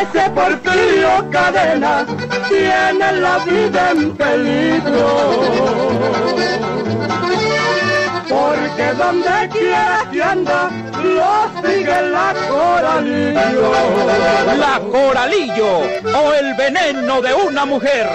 Ese porfío cadenas tiene la vida en peligro. Porque donde quiera que anda, lo sigue la coralillo. La Coralillo o el veneno de una mujer.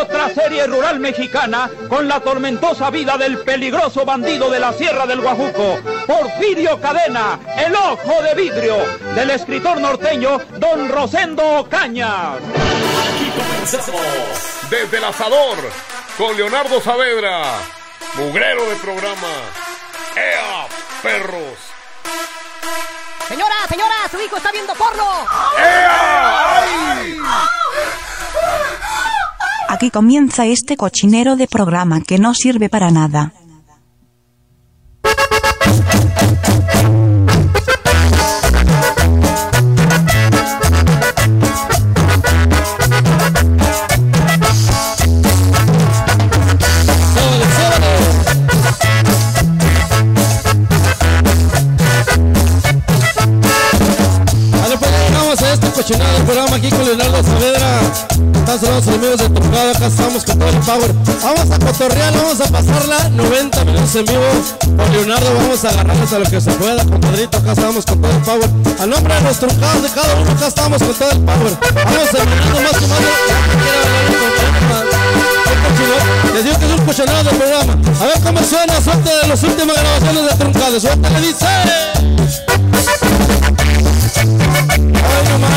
Otra serie rural mexicana con la tormentosa vida del peligroso bandido de la Sierra del Guajuco, Porfirio Cadena, el ojo de vidrio, del escritor norteño Don Rosendo Ocaña. Aquí comenzamos desde el asador con Leonardo Saavedra, mugrero de programa. ¡Ea, perros! Señora, señora, su hijo está viendo porno. ¡Ea! ¡Ay! Aquí comienza este cochinero de programa que no sirve para nada. A este cochinado del programa aquí con Leonardo Saavedra. Están a los amigos de Tocado, acá estamos con todo el power. Vamos a cotorrear, vamos a pasarla 90 minutos en vivo. Con Leonardo vamos a agarrarnos a lo que se pueda, compadrito, acá estamos con todo el power. A nombre de los truncados de cada uno, acá estamos con todo el power. Vamos terminando más que más. Les digo que es un cochinado del programa. A ver cómo suena, suerte de las últimas grabaciones de truncados. Suerte le dice. Ay, no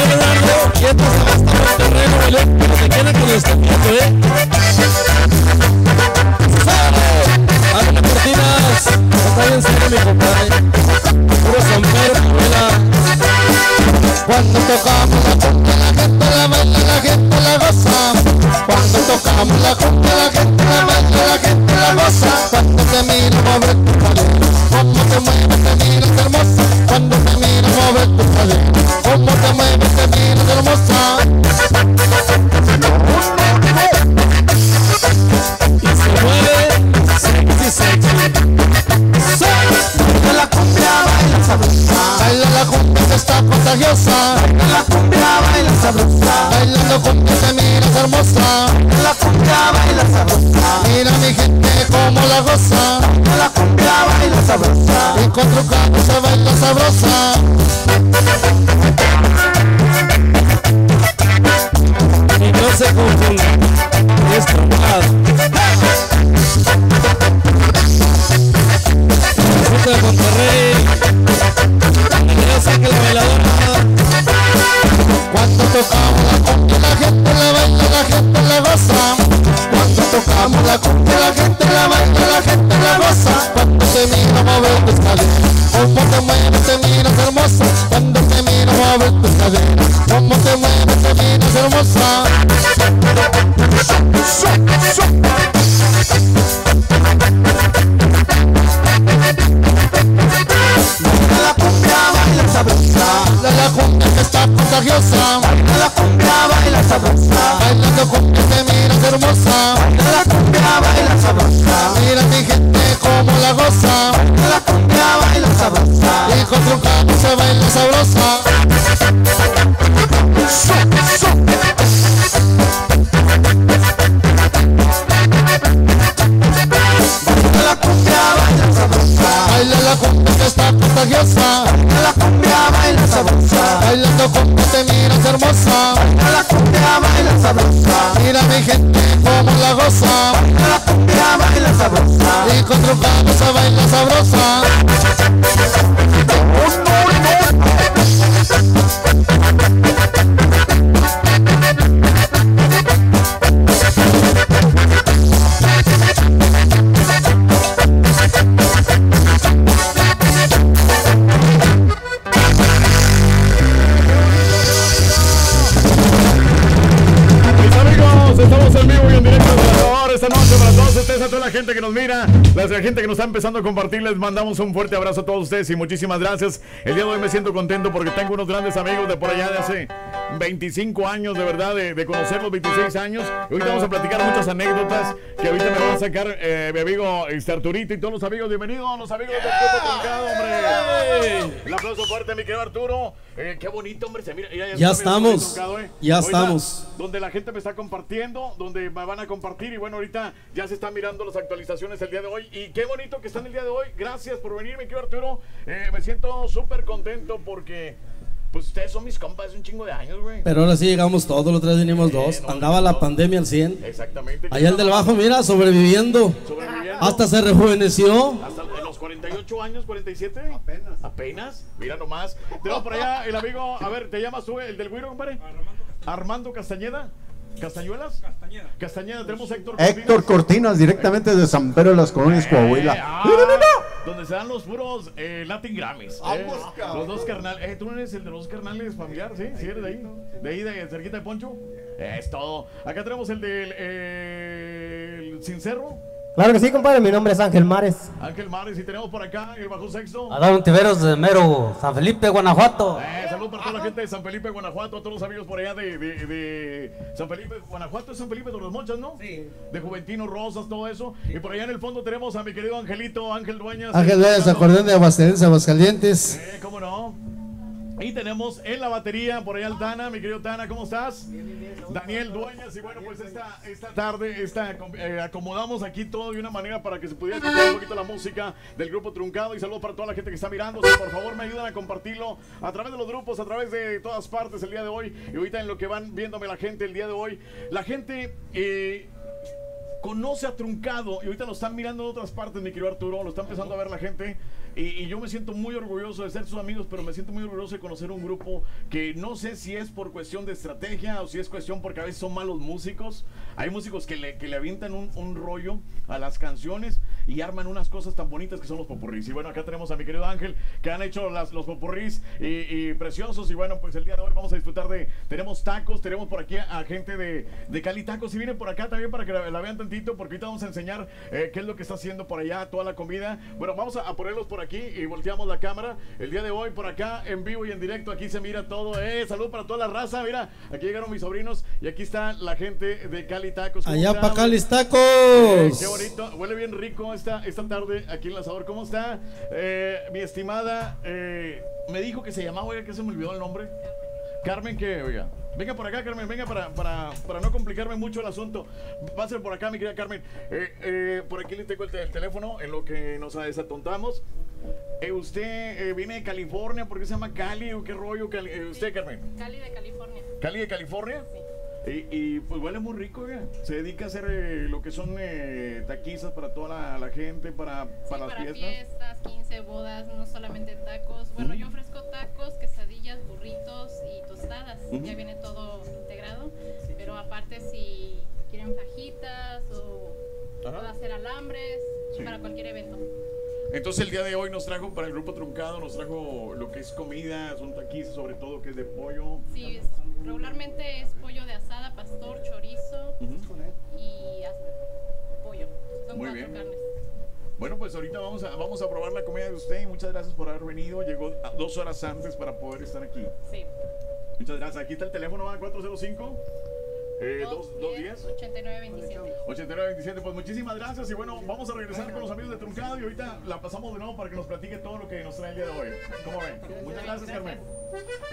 sabrosa. Y con trucado se baila sabrosa. Y no se confundan, es. Disfruta de Monterrey. Ya saque la bailadora. Cuando tocamos la cumbia la gente la baila, la gente la goza. Cuando tocamos la cumbia la gente la cumbia, baila sabrosa. Bailando cumbia te miras hermosa. Baila la cumbia, baila sabrosa. Mira mi gente como la goza. Baila la cumbia, baila sabrosa. Y con trucado se baila sabrosa. Baila la cumbia, baila sabrosa. Baila la cumbia que está contagiosa. Baila la sabrosa. Mira mi gente como la goza. Baila la cumbia, baila sabrosa. Y con trucado se baila sabrosa. Nos mira, la gente que nos está empezando a compartir, les mandamos un fuerte abrazo a todos ustedes y muchísimas gracias. El día de hoy me siento contento porque tengo unos grandes amigos de por allá de hace 25 años, de verdad, de, de conocer los 26 años. Y ahorita vamos a platicar muchas anécdotas que ahorita me van a sacar eh, mi amigo este, Arturito y todos los amigos. Bienvenidos, los amigos del Grupo Truncado, hombre. Un aplauso fuerte, mi querido Arturo. Eh, qué bonito, hombre. Se mira, Ya mi estamos. Truncado, eh. Ya Ahorita, estamos. Donde la gente me está compartiendo, donde me van a compartir. Y bueno, ahorita ya se están mirando las actualizaciones el día de hoy. Y qué bonito que están el día de hoy. Gracias por venir, mi querido Arturo. Eh, me siento súper contento porque, pues ustedes son mis compas hace un chingo de años, güey. Pero ahora sí llegamos todos, los tres vinimos dos. no, Andaba no, la no. pandemia al 100. Exactamente. Allá el del bajo, mira, sobreviviendo. Sobreviviendo. Hasta se rejuveneció. Hasta en los 48 años, 47. Apenas. Apenas. Mira nomás. Tenemos por allá el amigo, a ver, ¿te llamas tú el del güiro, compadre? Armando Castañeda. ¿Castañuelas? Castañeda. Castañeda, tenemos a Héctor Héctor Cortinas, directamente de San Pedro de las Colonias, Eh, Coahuila. ah, donde se dan los puros eh, Latin Grammys. eh, los dos carnales. Eh, ¿Tú no eres el de los carnales familiar? ¿Sí? ¿Sí eres de ahí? ¿De ahí, de cerquita de Poncho? Es todo. Acá tenemos el del eh, el Sincerro. Claro que sí, compadre. Mi nombre es Ángel Mares. Ángel Mares. Y tenemos por acá el bajo sexto. Adán Tiveros de Mero, San Felipe, Guanajuato. Eh, saludos para toda la gente de San Felipe, Guanajuato, a todos los amigos por allá de, de- de San Felipe, Guanajuato, es San Felipe de los Mochas, ¿no? Sí. De Juventino, Rosas, todo eso. Y por allá en el fondo tenemos a mi querido Angelito, Ángel Dueñas. Ángel Dueñas, acordeón de Aguascalientes, Aguascalientes. Eh, ¿Cómo no? Y tenemos en la batería por allá al Tana, mi querido Tana, ¿cómo estás? Daniel Dueñas, y bueno, pues esta, esta tarde esta, eh, acomodamos aquí todo de una manera para que se pudiera escuchar un poquito la música del grupo Truncado. Y saludos para toda la gente que está mirando. Por favor me ayudan a compartirlo a través de los grupos, a través de todas partes el día de hoy. Y ahorita en lo que van viéndome la gente el día de hoy, la gente. eh, conoce a Truncado. Y ahorita lo están mirando en otras partes, mi querido Arturo, lo está empezando a ver la gente. Y, yo me siento muy orgulloso de ser sus amigos, pero me siento muy orgulloso de conocer un grupo que no sé si es por cuestión de estrategia o si es cuestión porque a veces son malos músicos. Hay músicos que le, que le avientan un, un rollo a las canciones y arman unas cosas tan bonitas que son los popurrís. Y bueno, acá tenemos a mi querido Ángel que han hecho las, los popurrís y, y preciosos y bueno, pues el día de hoy vamos a disfrutar de, tenemos tacos, tenemos por aquí a, gente de, de Cali Tacos y vienen por acá también para que la, la vean tantito porque ahorita vamos a enseñar eh, qué es lo que está haciendo por allá, toda la comida. Bueno, vamos a, a ponerlos por aquí y volteamos la cámara. El día de hoy por acá en vivo y en directo, aquí se mira todo. Eh, salud para toda la raza, mira, aquí llegaron mis sobrinos y aquí está la gente de Cali Tacos. ¿Cómo Allá están? pa' Cali Eh, Tacos. qué bonito, huele bien rico esta, esta tarde aquí en asador. ¿Cómo está? Eh, mi estimada, eh, me dijo que se llamaba, oiga, que se me olvidó el nombre. Carmen, ¿qué? Oiga. Venga por acá, Carmen, venga para, para, para no complicarme mucho el asunto. Pase por acá, mi querida Carmen. Eh, eh, por aquí le tengo el, te- el teléfono en lo que nos desatontamos. Eh, usted eh, viene de California, ¿por qué se llama Cali o qué rollo? Cali- usted, Carmen. Cali de California. Cali de California. Y, y, pues huele muy rico, oiga. Se dedica a hacer eh, lo que son eh, taquizas para toda la, la gente, para, para las Para fiestas. fiestas, 15 bodas, no solamente tacos. Bueno, yo ofrezco tacos, quesadillas, burritos y tostadas. Ujú. Ya viene todo integrado. Pero aparte, si quieren fajitas o puedo hacer alambres Sí. para cualquier evento. Entonces el día de hoy nos trajo para el grupo truncado, nos trajo lo que es comida, son taquizas sobre todo que es de pollo. Sí, regularmente es pollo bien. Bueno, pues ahorita vamos a, vamos a probar la comida de usted y muchas gracias por haber venido. Llegó dos horas antes para poder estar aquí. Sí. Muchas gracias. Aquí está el teléfono, ¿va? 405 eh, 210 8927. 8927, pues muchísimas gracias y bueno, vamos a regresar con los amigos de Truncado y ahorita la pasamos de nuevo para que nos platique todo lo que nos trae el día de hoy. ¿Cómo ven? Muchas gracias, Carmen.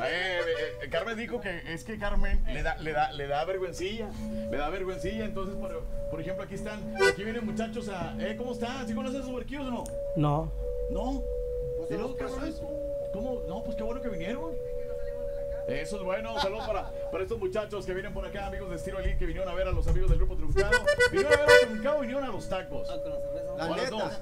Eh, eh, Carmen dijo que es que Carmen le da, le da, le da vergüencilla, le da vergüencilla, entonces por, por ejemplo aquí están, aquí vienen muchachos a, eh, ¿cómo están? ¿Sí conocen sus huerquillos o no? No. ¿No? ¿Y luego cabrones? ¿Cómo? No, pues qué bueno que vinieron. Eso es bueno, saludos para, para estos muchachos que vienen por acá, amigos de Estilo Elite, que vinieron a ver a los amigos del grupo Truncado. Vinieron a ver a Truncado, vinieron a los tacos. La O a las neta. dos.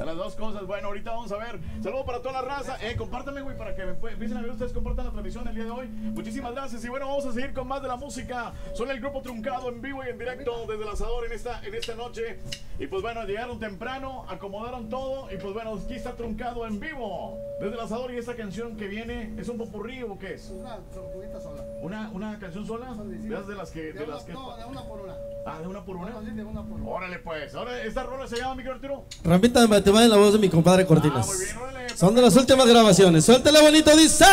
A las dos cosas. Bueno, ahorita vamos a ver. Saludos para toda la raza. Eh, compártame, güey, para que me empiecen a ver ustedes, compartan la transmisión el día de hoy. Muchísimas gracias. Y bueno, vamos a seguir con más de la música. Son el grupo Truncado en vivo y en directo desde el asador en esta, en esta noche. Y pues bueno, llegaron temprano, acomodaron todo. Y pues bueno, aquí está Truncado en vivo desde el asador. Y esta canción que viene, ¿es un popurrí o qué es? Una sola. ¿Una, una canción sola? De las de las que. De las que... No, de una por una. Ah, de una por una. Bueno, sí, de una por una. Órale, pues. Ahora, esta rola se llama, mi querido Arturo. Ramita de Batemá en la voz de mi compadre Cortinas. Son de las últimas grabaciones. Suéltale bonito, dice.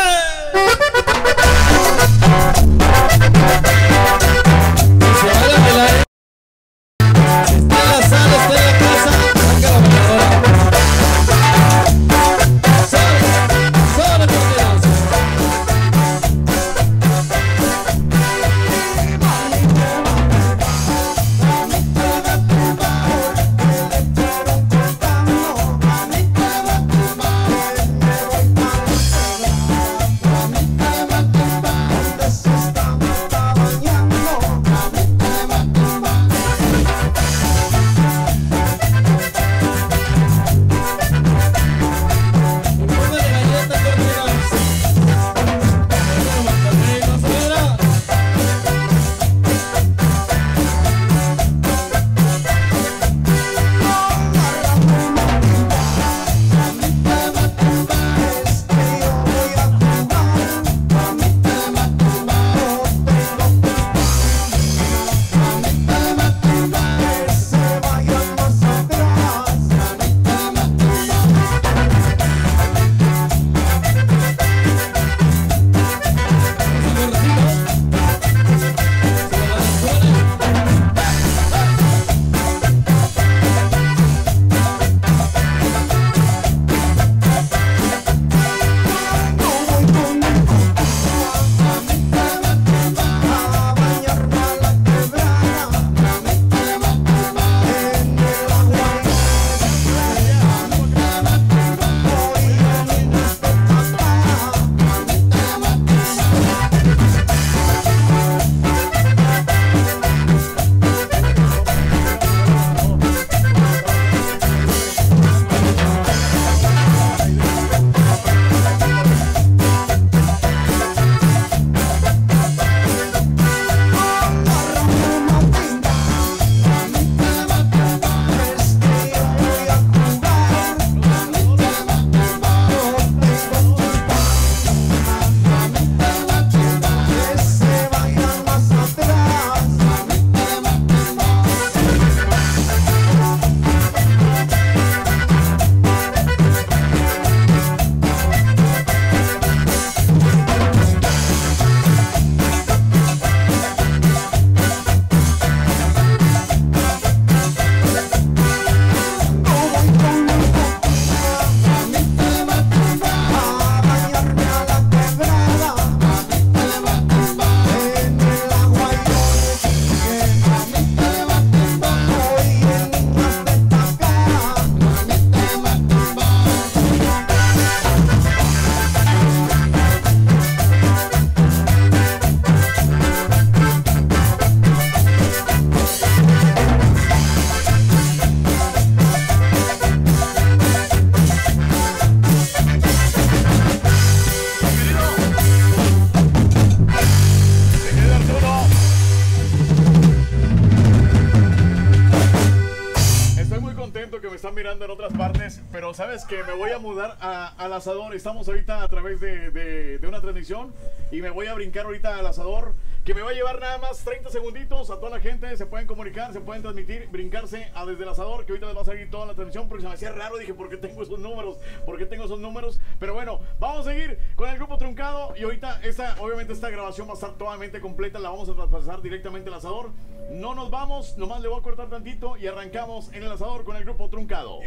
Voy a mudar a- al asador. Estamos ahorita a través de, de- de una transmisión y me voy a brincar ahorita al asador, que me va a llevar nada más 30 segunditos a toda la gente. Se pueden comunicar, se pueden transmitir, brincarse a desde el asador, que ahorita les va a salir toda la transmisión porque se me hacía raro. Dije, ¿por qué tengo esos números? ¿Por qué tengo esos números? Pero bueno, vamos a seguir con el grupo truncado y ahorita esta, obviamente esta grabación va a estar totalmente completa. La vamos a traspasar directamente al asador. No nos vamos, nomás le voy a cortar tantito y arrancamos en el asador con el grupo truncado.